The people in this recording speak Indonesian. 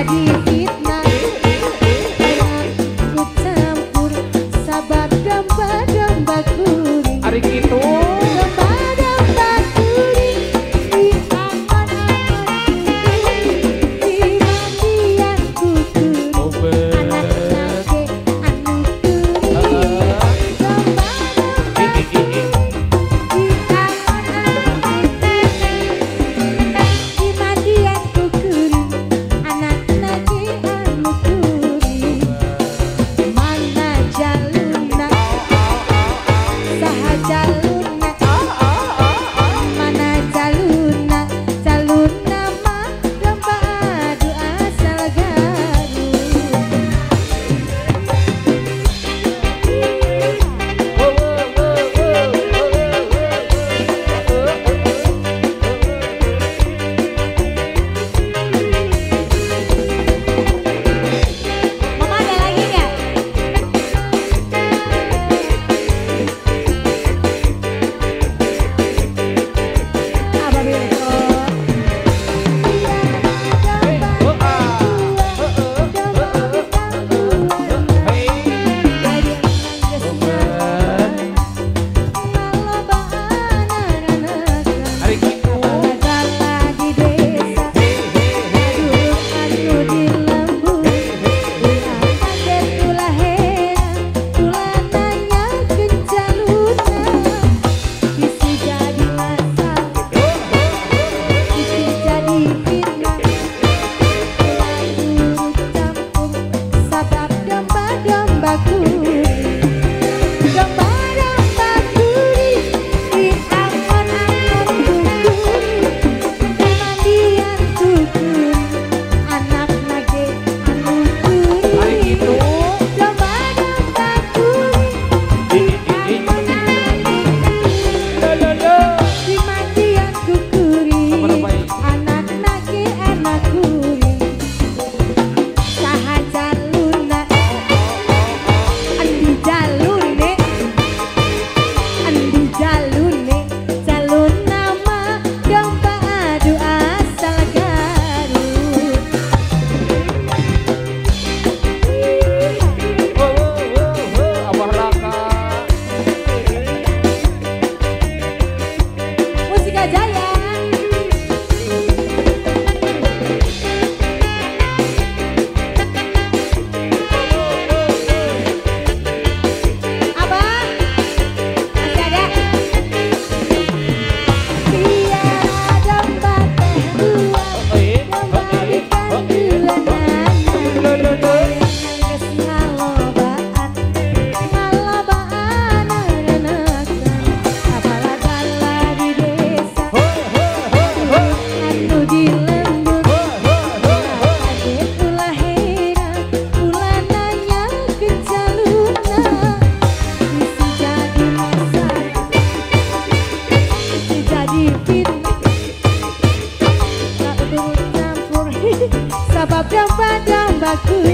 Hari Sebab domba-dombaku